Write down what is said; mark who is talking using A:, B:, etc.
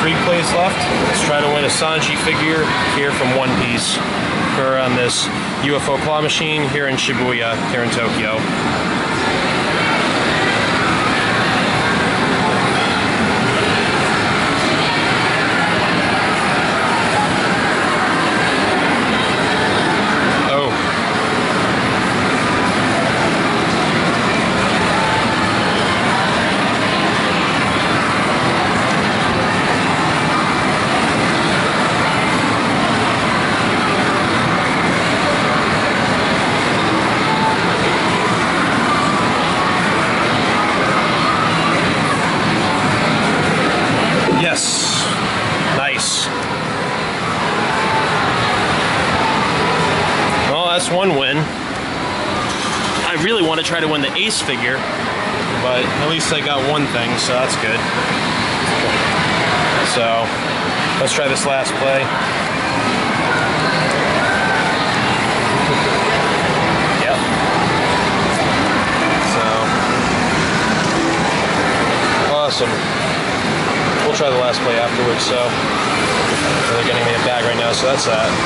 A: three plays left. Let's try to win a Sanji figure here from One Piece. We're on this UFO claw machine here in Shibuya, here in Tokyo. Yes. Nice. Well, that's one win. I really want to try to win the ace figure, but at least I got one thing, so that's good. So, let's try this last play. Yep. So, awesome try the last play afterwards. So they're getting me a bag right now, so that's that.